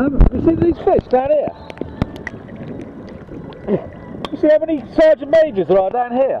Um, you see these fish down here? You see how many sergeant majors there are down here?